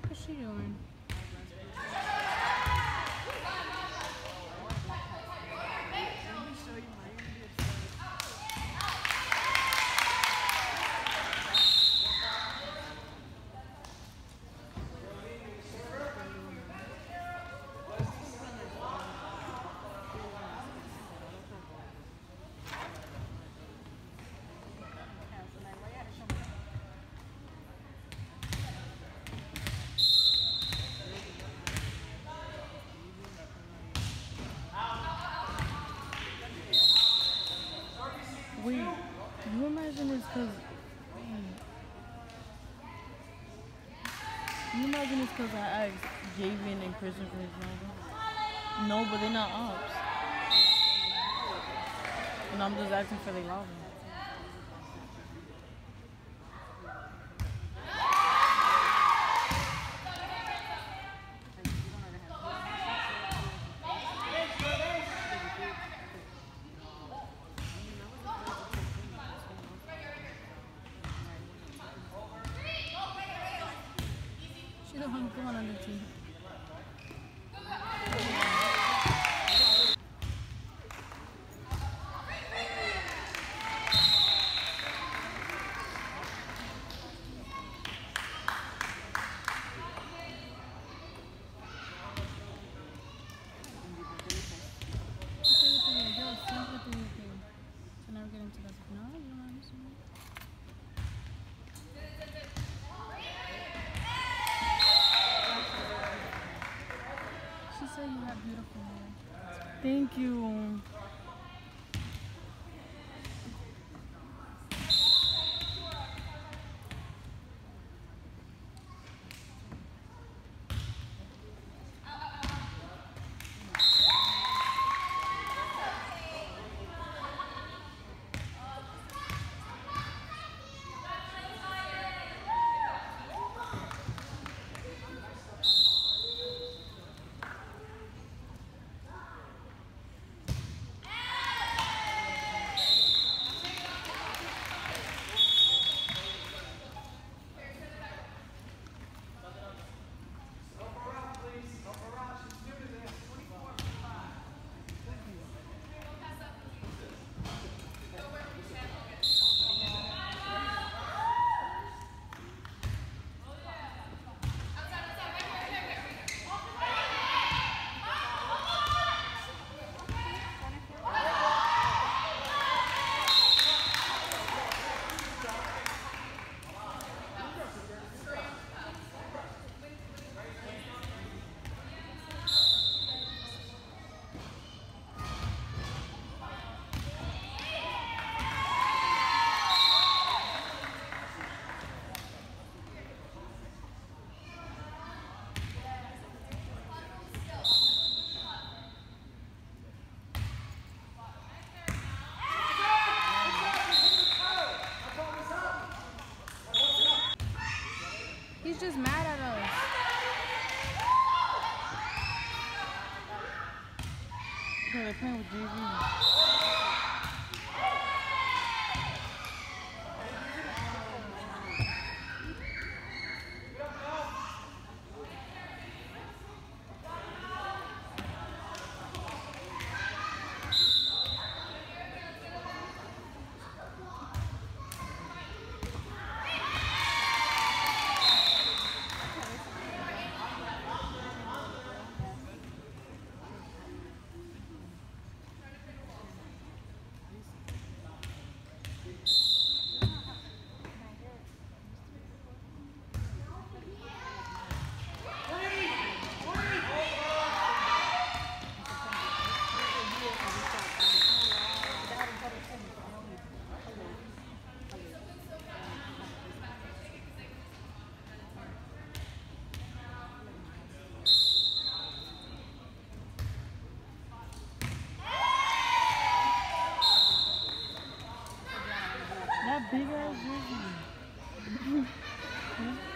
fuck is she doing? Wait, you imagine it's because. Imagine it's because I asked Javian in prison for his number? No, but they're not ops. And I'm just asking for their lava. She don't want to come He's just mad at us. They're playing with JV. Jersey.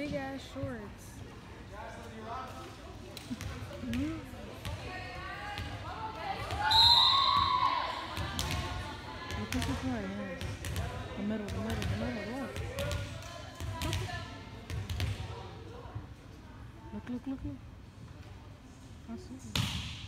Big ass shorts. Mm-hmm. Look, here. The middle, the middle, the middle, look. Look, look, look, look. I see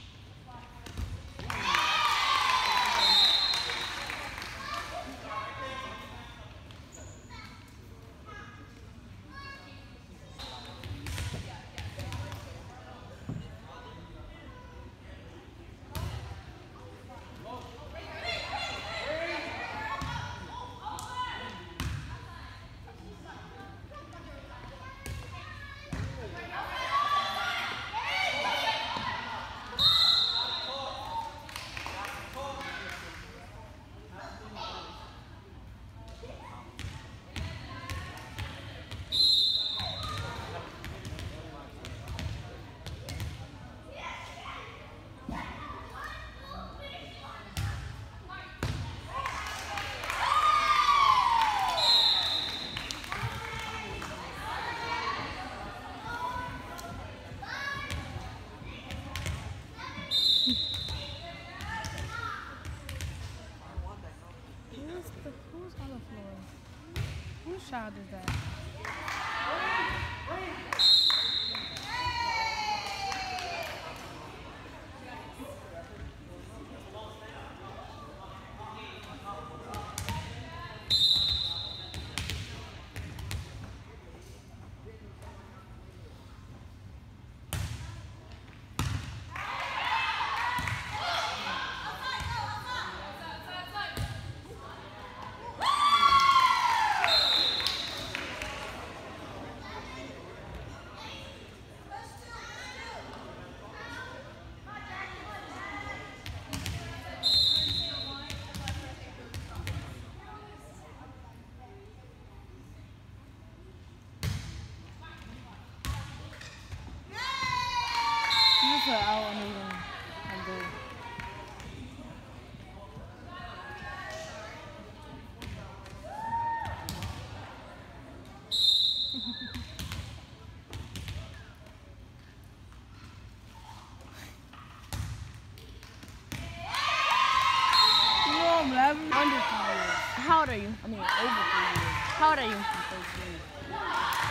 are you?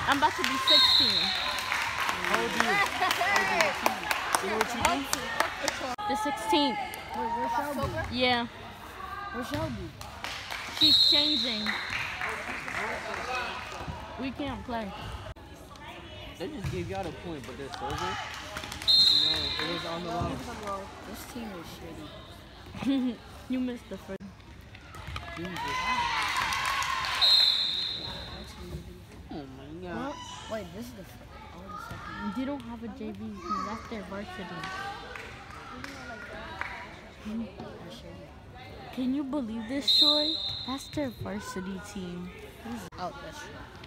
I'm about to be 16. How old are you? You know what you do? The 16th. Wait, where's Shelby? Yeah. Where's Shelby? She's changing. We can't play. They just gave y'all the point, but they're over. No, it was on the line. This team is shitty. you missed the first. Jesus. Wait, this is the oh, the second. They don't have a JV team. That's their varsity. Can you believe this, Troy? That's their varsity team. Out? That's true.